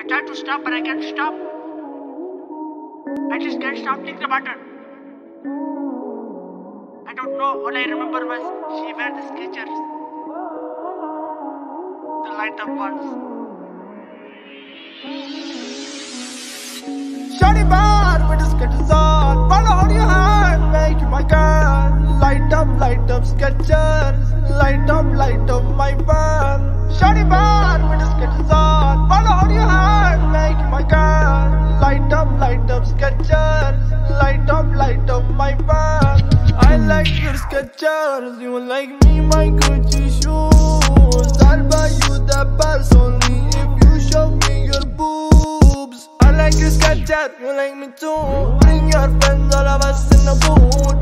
I tried to stop, but I can't stop. I just can't stop clicking the button. I don't know. All I remember was she wear the Skechers. The light up ones. Shawty bad with the Skechers on. Follow hold your hand, make you my girl. Light up, light up Skechers. Light up, light up Skechers. Light up, light up my band. I like your Skechers. You like me, my Gucci shoes. I'll buy you the purse only if you show me your boobs. I like your Skechers, you like me too. Bring your friends, all of us in the booth.